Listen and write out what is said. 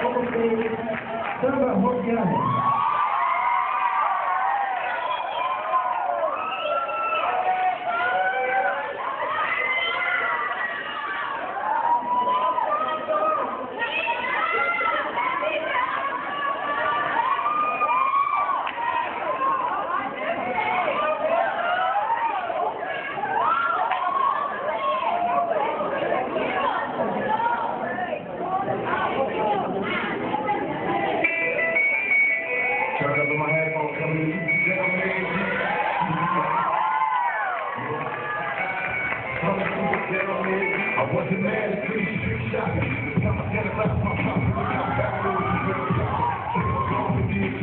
Timothy Samba Hogani. I wasn't mad at three street shopping. Now I gotta left my. Come back to you better talk. Check my to me.